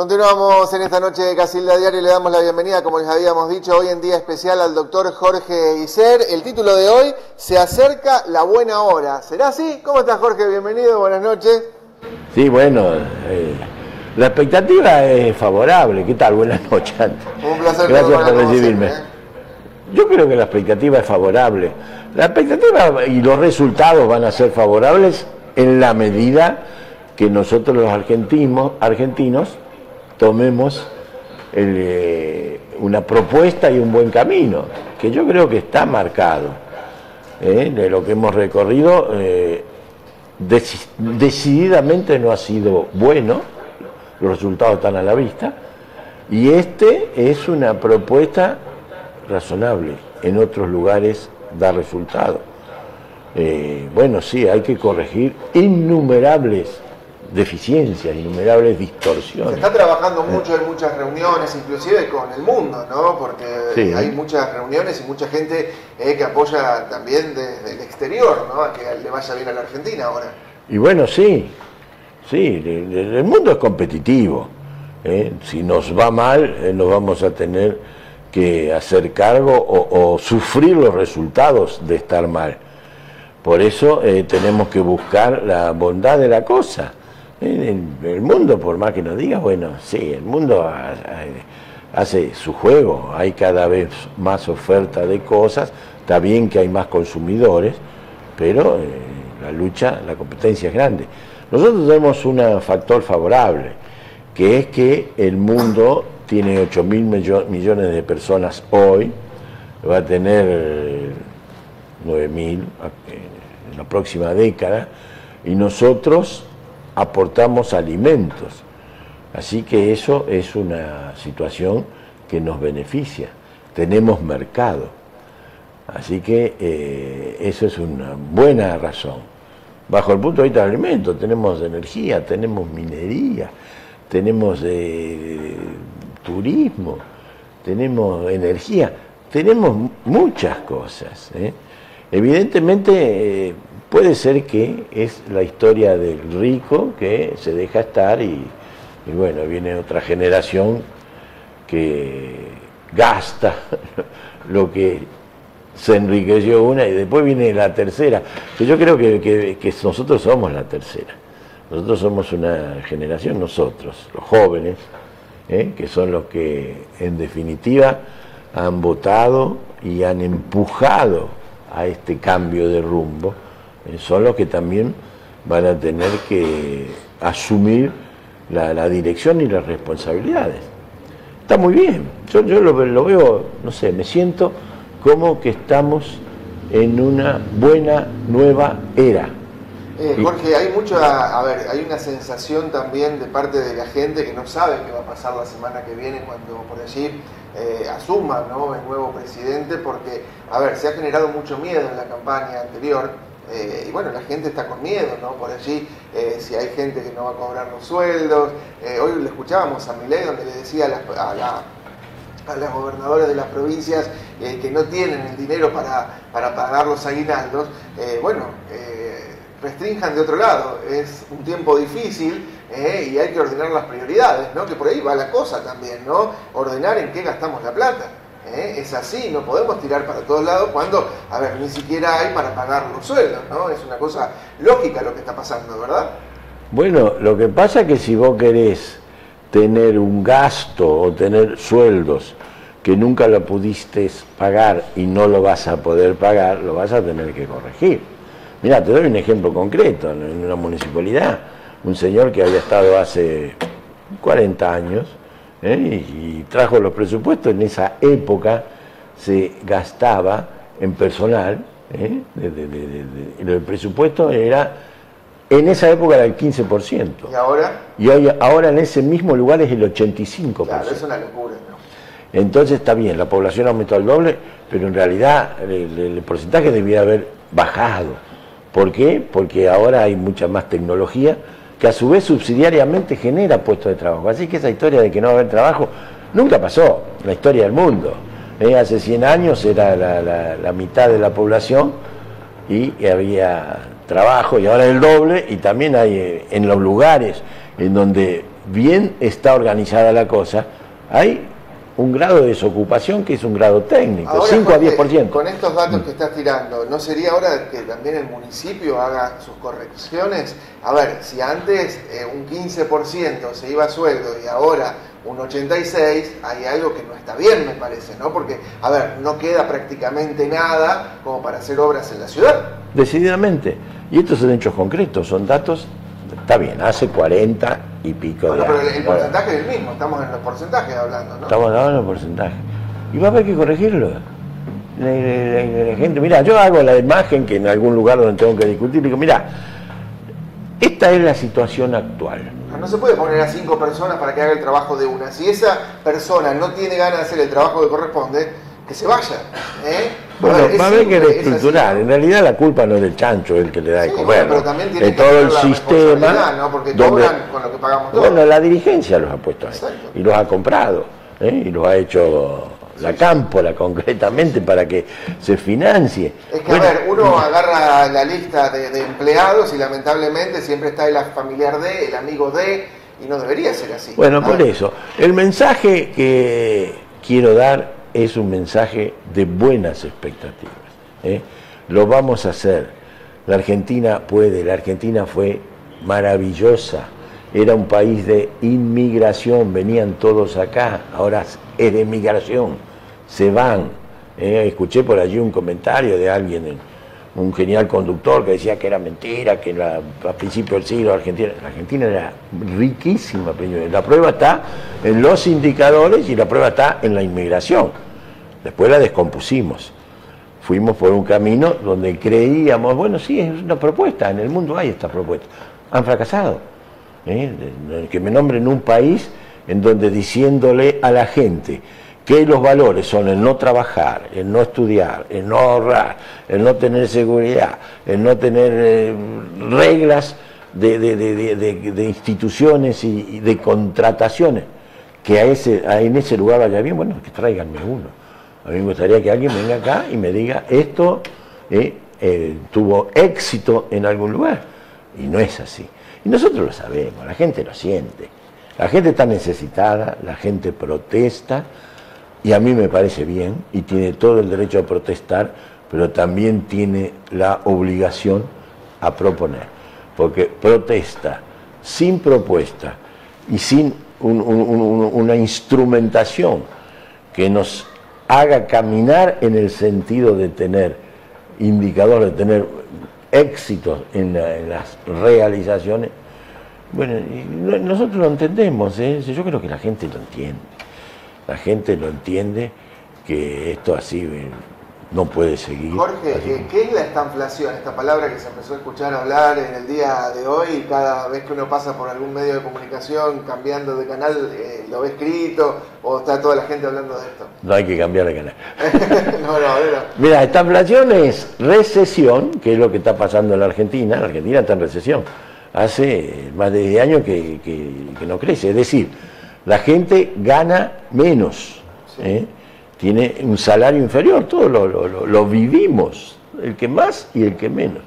Continuamos en esta noche de Casilda Diario y le damos la bienvenida, como les habíamos dicho, hoy en día especial al doctor Jorge Iser. El título de hoy, Se acerca la buena hora. ¿Será así? ¿Cómo estás Jorge? Bienvenido, buenas noches. Sí, bueno, eh, la expectativa es favorable. ¿Qué tal? Buenas noches. Un placer. Gracias por recibirme. ¿eh? Yo creo que la expectativa es favorable. La expectativa y los resultados van a ser favorables en la medida que nosotros los argentinos, argentinos tomemos eh, una propuesta y un buen camino, que yo creo que está marcado. ¿eh? De lo que hemos recorrido, eh, decididamente no ha sido bueno, los resultados están a la vista, y este es una propuesta razonable, en otros lugares da resultado. bueno, sí, hay que corregir innumerables deficiencias, innumerables distorsiones. Se está trabajando mucho en muchas reuniones, inclusive con el mundo, ¿no? Porque hay muchas reuniones y mucha gente eh, que apoya también desde el exterior, ¿no? A que le vaya bien a la Argentina ahora. Y bueno, sí, sí, el, mundo es competitivo. ¿eh? Si nos va mal, eh, nos vamos a tener que hacer cargo o, sufrir los resultados de estar mal. Por eso tenemos que buscar la bondad de la cosa el, mundo, por más que nos diga, bueno, sí, el mundo hace su juego, hay cada vez más oferta de cosas, está bien que hay más consumidores, pero eh, la lucha, la competencia es grande. Nosotros tenemos un factor favorable, que es que el mundo tiene 8 mil millones de personas hoy, va a tener 9 mil en la próxima década, y nosotros aportamos alimentos. Así que eso es una situación que nos beneficia. Tenemos mercado. Así que eh, eso es una buena razón. Bajo el punto de vista del alimento, tenemos energía, tenemos minería, tenemos eh, turismo, tenemos energía, tenemos muchas cosas. ¿eh? Evidentemente, Puede ser que es la historia del rico que se deja estar y, bueno, viene otra generación que gasta lo que se enriqueció una y después viene la tercera. yo creo que, nosotros somos la tercera. Nosotros somos una generación, nosotros, los jóvenes, ¿eh? que son los que en definitiva han votado y han empujado a este cambio de rumbo son los que también van a tener que asumir la, dirección y las responsabilidades. Está muy bien, yo, lo, veo, no sé, me siento como que estamos en una buena nueva era. Eh, Jorge, hay mucha, a ver, hay una sensación también de parte de la gente que no sabe qué va a pasar la semana que viene cuando por allí eh, asuma ¿no? el nuevo presidente, porque, a ver, se ha generado mucho miedo en la campaña anterior eh, y bueno, la gente está con miedo, ¿no? Por allí, eh, si hay gente que no va a cobrar los sueldos. Eh, hoy le escuchábamos a Milei donde le decía a, las, a, las gobernadoras de las provincias que no tienen el dinero para, para pagar los aguinaldos. bueno, restrinjan de otro lado. Es un tiempo difícil y hay que ordenar las prioridades, ¿no? Que por ahí va la cosa también, ¿no? Ordenar en qué gastamos la plata. ¿Eh? Es así, no podemos tirar para todos lados cuando, a ver, ni siquiera hay para pagar los sueldos, ¿no? Es una cosa lógica lo que está pasando, ¿verdad? Bueno, lo que pasa es que si vos querés tener un gasto o tener sueldos que nunca lo pudiste pagar y no lo vas a poder pagar, lo vas a tener que corregir. Mira, te doy un ejemplo concreto. En una municipalidad, un señor que había estado hace 40 años, ¿eh? y trajo los presupuestos. En esa época se gastaba en personal, ¿eh? el presupuesto era, en esa época era el 15%. ¿Y ahora? Y hoy, ahora en ese mismo lugar es el 85%. Claro, es una locura. Entonces está bien, la población aumentó al doble, pero en realidad el, el porcentaje debía haber bajado. ¿Por qué? Porque ahora hay mucha más tecnología que a su vez subsidiariamente genera puestos de trabajo. Así que esa historia de que no va a haber trabajo nunca pasó en la historia del mundo. ¿Eh? hace 100 años era la, mitad de la población y había trabajo y ahora el doble y también hay eh, en los lugares en donde bien está organizada la cosa, hay un grado de desocupación que es un grado técnico, Ahora, 5 a Jorge, 10%. Con estos datos que estás tirando, ¿no sería hora que también el municipio haga sus correcciones? A ver, si antes eh, un 15% se iba a sueldo y ahora un 86%, hay algo que no está bien, me parece, ¿no? Porque, a ver, no queda prácticamente nada como para hacer obras en la ciudad. Decididamente. Y estos son hechos concretos, son datos, está bien, hace 40 y pico Bueno, de pero años. el, porcentaje es el mismo, estamos en los porcentajes hablando, ¿no? Estamos hablando de porcentaje. Y va a haber que corregirlo. La, la- la- la gente, mira, yo hago la imagen que en algún lugar donde tengo que discutir, digo, mira, esta es la situación actual. No se puede poner a cinco personas para que haga el trabajo de una. Si esa persona no tiene ganas de hacer el trabajo que corresponde, que se vaya. ¿eh? Bueno, ver, es va a haber que es así. reestructurar. En realidad la culpa no es del chancho, es el que le da de Sí, comer. bueno, pero también tiene de que todo el sistema. ¿no? Porque cobran con lo que pagamos todos. Bueno, la dirigencia los ha puesto ahí. Exacto. Y los ha comprado. ¿eh? Y los ha hecho la cámpora concretamente para que se financie. Es que, Bueno, a ver, uno agarra la lista de, de empleados y lamentablemente siempre está el familiar de, el amigo de, y no debería ser así. Bueno, por ver, eso, el mensaje que quiero dar es un mensaje de buenas expectativas. ¿eh? Lo vamos a hacer. La Argentina puede, la Argentina fue maravillosa. Era un país de inmigración, venían todos acá, ahora es de migración, se van. ¿eh? Escuché por allí un comentario de alguien, un genial conductor que decía que era mentira, que a principios del siglo Argentina, la Argentina era riquísima. La prueba está en los indicadores y la prueba está en la inmigración. Después la descompusimos. Fuimos por un camino donde creíamos, bueno, sí, es una propuesta, en el mundo hay esta propuesta. Han fracasado. ¿eh? Que me nombren un país en donde diciéndole a la gente que los valores son el no trabajar, el no estudiar, el no ahorrar, el no tener seguridad, el no tener eh, reglas de, de- de- de- instituciones y, de contrataciones, que a ese, en ese lugar vaya bien, bueno, que tráiganme uno. A mí me gustaría que alguien venga acá y me diga, esto eh, eh, tuvo éxito en algún lugar. Y no es así. Y nosotros lo sabemos, la gente lo siente. La gente está necesitada, la gente protesta, y a mí me parece bien, y tiene todo el derecho a protestar, pero también tiene la obligación a proponer. Porque protesta sin propuesta y sin un- un- un- una instrumentación que nos haga caminar en el sentido de tener indicadores, de tener éxitos en, la- en las realizaciones. Bueno, nosotros lo entendemos, ¿eh? yo creo que la gente lo entiende. La gente lo entiende que esto así eh, no puede seguir. Jorge, eh, ¿qué es la estanflación? Esta palabra que se empezó a escuchar hablar en el día de hoy cada vez que uno pasa por algún medio de comunicación cambiando de canal, eh, lo ve escrito o está toda la gente hablando de esto. No hay que cambiar de canal. no, no, era- Mira, esta inflación es recesión, que es lo que está pasando en la Argentina. La Argentina está en recesión. Hace más de 10 años que, que- que no crece. Es decir, la gente gana menos. ¿eh? Tiene un salario inferior. Todos lo, lo- lo- lo vivimos. El que más y el que menos.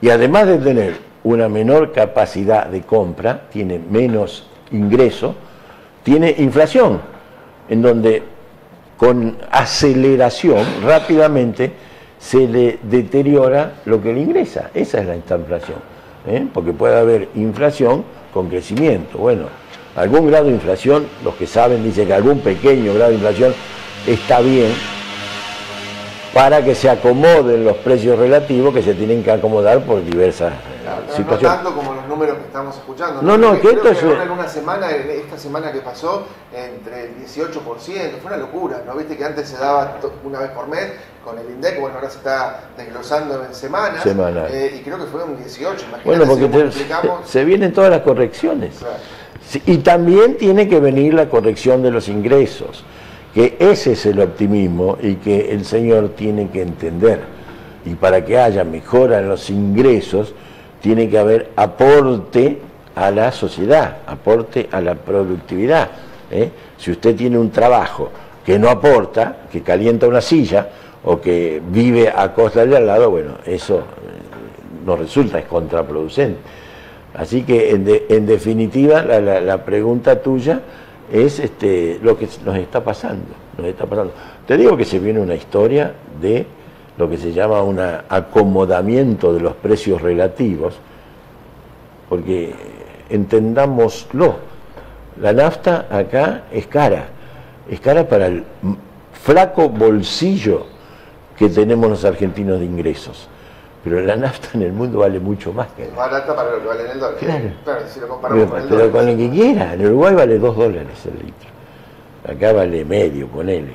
Y además de tener una menor capacidad de compra, tiene menos ingreso, tiene inflación, en donde con aceleración rápidamente se le deteriora lo que le ingresa. Esa es la inflación. ¿eh? Porque puede haber inflación con crecimiento. Bueno, algún grado de inflación, los que saben dicen que algún pequeño grado de inflación está bien para que se acomoden los precios relativos que se tienen que acomodar por diversas eh, Claro, no- no situaciones. tanto como los números que estamos escuchando. No, no, Creo que esto es- en una semana, esta semana que pasó, entre el 18%, fue una locura, ¿no? Viste que antes se daba una vez por mes con el INDEC, bueno, ahora se está desglosando en semanas. Semanal. eh, y creo que fue un 18, imagínate Bueno, si porque te- multiplicamos. se vienen todas las correcciones. Claro. Y también tiene que venir la corrección de los ingresos, que ese es el optimismo y que el Señor tiene que entender. Y para que haya mejora en los ingresos, tiene que haber aporte a la sociedad, aporte a la productividad. ¿eh? Si usted tiene un trabajo que no aporta, que calienta una silla o que vive a costa de al lado, bueno, eso eh, no resulta, es contraproducente. Así que en, definitiva la, pregunta tuya es este, lo que nos está pasando, nos está pasando. Te digo que se viene una historia de lo que se llama un acomodamiento de los precios relativos, porque entendámoslo, la nafta acá es cara, es cara para el flaco bolsillo que tenemos los argentinos de ingresos. Pero la nafta en el mundo vale mucho más que barata para lo que vale en el dólar. Claro. si lo comparamos con el pero con lo que quiera. En Uruguay vale 2 dólares el litro. Acá vale medio, ponele.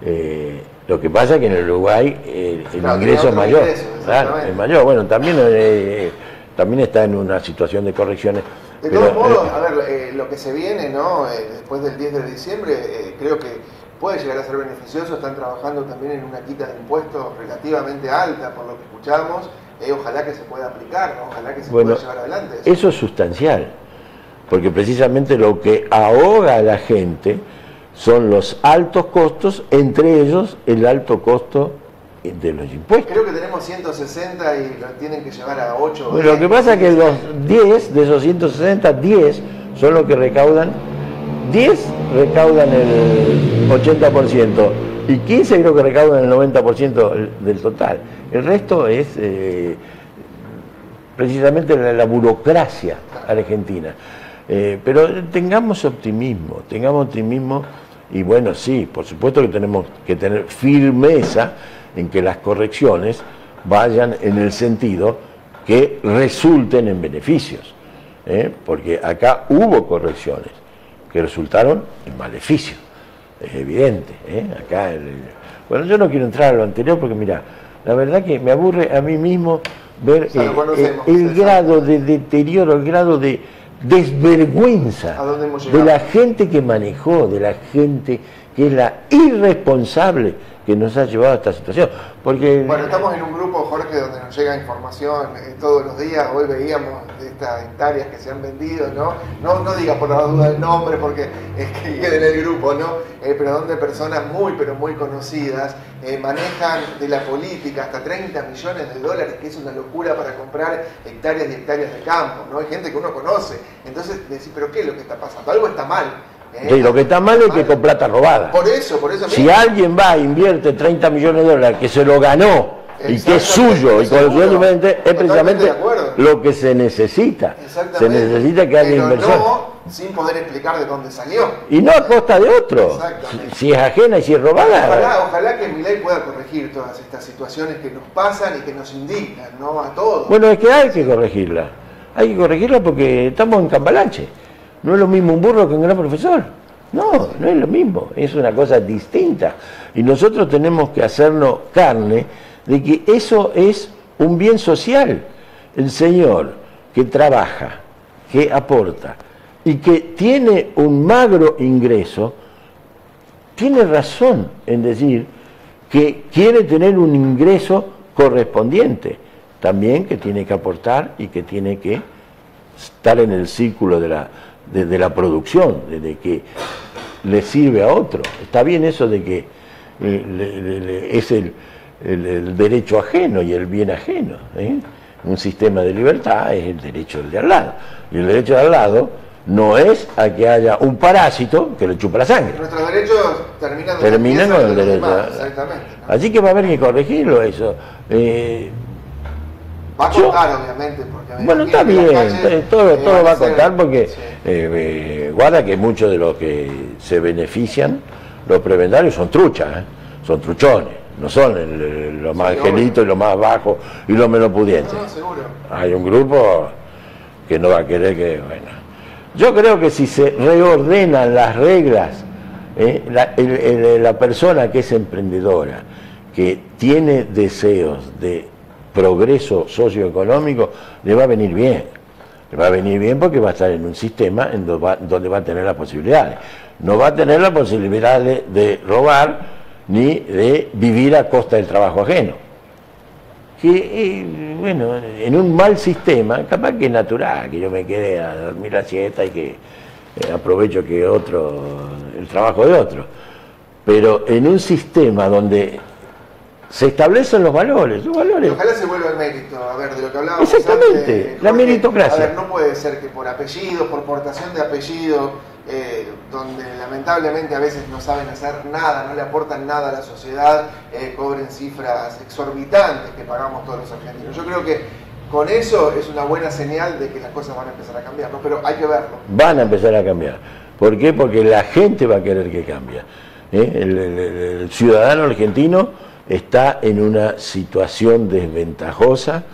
Eh, lo que pasa es que en Uruguay eh, el ingreso es mayor. claro, es mayor. Bueno, también, eh, también está en una situación de correcciones. De todos modos, a ver, lo que se viene, ¿no? después del 10 de diciembre, creo que puede llegar a ser beneficioso, están trabajando también en una quita de impuestos relativamente alta, por lo que escuchamos, eh, ojalá que se pueda aplicar, ojalá que se pueda llevar adelante. Eso. es sustancial, porque precisamente lo que ahoga a la gente son los altos costos, entre ellos el alto costo de los impuestos. Creo que tenemos 160 y lo tienen que llevar a 8. Bueno, lo que pasa es que los 10 de esos 160, 10 son los que recaudan 10 recaudan el 80% y 15 creo que recaudan el 90% del total. El resto es eh, precisamente la, burocracia argentina. Eh, pero tengamos optimismo, tengamos optimismo y bueno, sí, por supuesto que tenemos que tener firmeza en que las correcciones vayan en el sentido que resulten en beneficios, ¿eh? porque acá hubo correcciones que resultaron en maleficio. Es evidente. ¿eh? Acá Bueno, yo no quiero entrar a lo anterior porque, mira, la verdad que me aburre a mí mismo ver eh, el, grado de deterioro, el grado de desvergüenza de la gente que manejó, de la gente que es la irresponsable que nos ha llevado a esta situación. Porque... Bueno, estamos en un grupo, Jorge, donde nos llega información eh, todos los días. Hoy veíamos de estas hectáreas que se han vendido, ¿no? No, no diga por la duda el nombre porque es que quede en el grupo, ¿no? Eh, pero donde personas muy, pero muy conocidas eh, manejan de la política hasta 30 millones de dólares, que es una locura para comprar hectáreas y hectáreas de campo, ¿no? Hay gente que uno conoce. Entonces, decís, ¿pero qué es lo que está pasando? Algo está mal lo que está mal es que con plata robada. Por eso, por eso. Si alguien va e invierte 30 millones de dólares que se lo ganó y que es suyo y con es precisamente lo que se necesita. Se necesita que haya inversión. No sin poder explicar de dónde salió. Y no a costa de otro. Si, es ajena y si es robada. Ojalá, ojalá que mi ley pueda corregir todas estas situaciones que nos pasan y que nos indican, ¿no? A todos. Bueno, es que hay que corregirla. Hay que corregirla porque estamos en cambalache. No es lo mismo un burro que un gran profesor. No, no es lo mismo, es una cosa distinta. Y nosotros tenemos que hacernos carne de que eso es un bien social. El Señor que trabaja, que aporta y que tiene un magro ingreso, tiene razón en decir que quiere tener un ingreso correspondiente, también que tiene que aportar y que tiene que estar en el círculo de la, de, la producción, de, que le sirve a otro. Está bien eso de que eh, es el, derecho ajeno y el bien ajeno. ¿eh? Un sistema de libertad es el derecho del de al lado. Y el derecho de al lado no es a que haya un parásito que le chupa la sangre. Nuestros derechos terminan, con el derecho. Así que va a haber que corregirlo eso. Eh, Va a contar, obviamente. Porque bueno, está bien, todo, todo va a contar porque eh, eh, guarda que muchos de los que se benefician, los prebendarios, son truchas, ¿eh? son truchones, no son los más angelitos y los más bajos y los menos pudientes. Hay un grupo que no va a querer que, bueno. Yo creo que si se reordenan las reglas, la, la persona que es emprendedora, que tiene deseos de progreso socioeconómico, le va a venir bien. Le va a venir bien porque va a estar en un sistema en donde va, a tener las posibilidades. No va a tener la posibilidad de, robar ni de vivir a costa del trabajo ajeno. Que, bueno, en un mal sistema, capaz que es natural que yo me quede a dormir la siesta y que eh, aprovecho que otro, el trabajo de otro. Pero en un sistema donde se establecen los valores. Los valores. Y ojalá se vuelva el mérito, a ver, de lo que hablábamos Exactamente, antes, la meritocracia. A ver, no puede ser que por apellido, por portación de apellido, eh, donde lamentablemente a veces no saben hacer nada, no le aportan nada a la sociedad, eh, cobren cifras exorbitantes que pagamos todos los argentinos. Yo creo que con eso es una buena señal de que las cosas van a empezar a cambiar, ¿no? pero hay que verlo. Van a empezar a cambiar. ¿Por qué? Porque la gente va a querer que cambie. ¿eh? El, el- el ciudadano argentino está en una situación desventajosa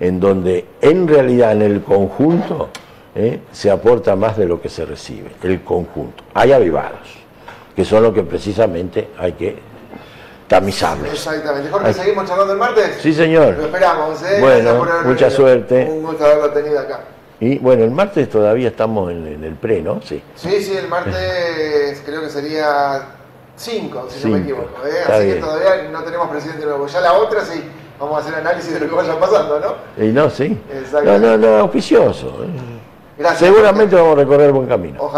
en donde en realidad en el conjunto ¿eh? se aporta más de lo que se recibe, el conjunto. Hay avivados, que son los que precisamente hay que tamizarlos. Exactamente. Jorge. ¿seguimos charlando el martes? Sí, señor. Lo esperamos, ¿eh? Bueno, mucha venido. suerte. Un gusto haberlo tenido acá. Y bueno, el martes todavía estamos en, en el pre, ¿no? Sí. Sí, sí, el martes creo que sería 5, si no me Cinco. equivoco. ¿eh? Así que todavía no tenemos presidente nuevo. Ya la otra sí, vamos a hacer análisis de lo que vaya pasando, ¿no? Y no, sí. No, no, no, auspicioso. ¿eh? Gracias. Seguramente vamos a recorrer buen camino. Ojalá.